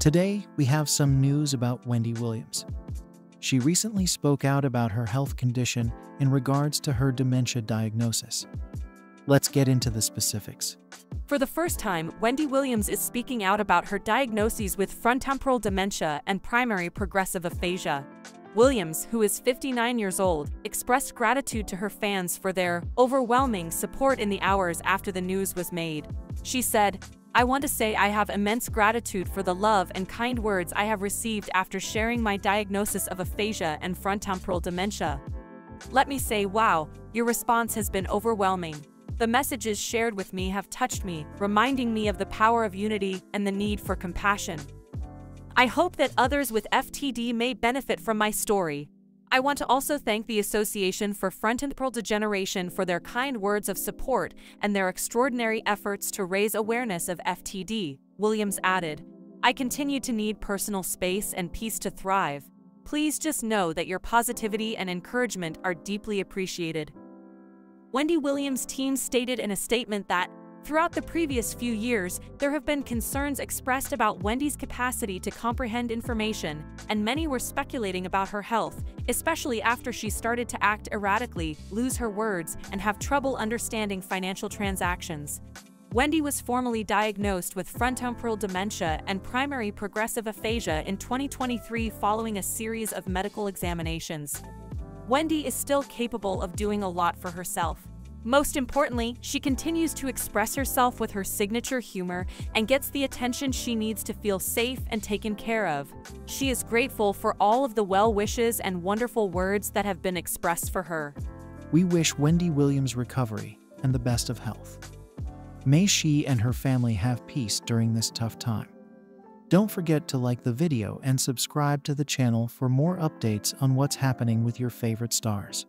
Today, we have some news about Wendy Williams. She recently spoke out about her health condition in regards to her dementia diagnosis. Let's get into the specifics. For the first time, Wendy Williams is speaking out about her diagnoses with frontotemporal dementia and primary progressive aphasia. Williams, who is 59 years old, expressed gratitude to her fans for their overwhelming support in the hours after the news was made. She said, I want to say I have immense gratitude for the love and kind words I have received after sharing my diagnosis of aphasia and frontotemporal dementia. Let me say, wow, your response has been overwhelming. The messages shared with me have touched me, reminding me of the power of unity and the need for compassion. I hope that others with FTD may benefit from my story. I want to also thank the Association for Frontotemporal Degeneration for their kind words of support and their extraordinary efforts to raise awareness of FTD, Williams added. I continue to need personal space and peace to thrive. Please just know that your positivity and encouragement are deeply appreciated. Wendy Williams' team stated in a statement that, throughout the previous few years, there have been concerns expressed about Wendy's capacity to comprehend information, and many were speculating about her health, especially after she started to act erratically, lose her words, and have trouble understanding financial transactions. Wendy was formally diagnosed with frontotemporal dementia and primary progressive aphasia in 2023 following a series of medical examinations. Wendy is still capable of doing a lot for herself. Most importantly, she continues to express herself with her signature humor and gets the attention she needs to feel safe and taken care of. She is grateful for all of the well wishes and wonderful words that have been expressed for her. We wish Wendy Williams recovery and the best of health. May she and her family have peace during this tough time. Don't forget to like the video and subscribe to the channel for more updates on what's happening with your favorite stars.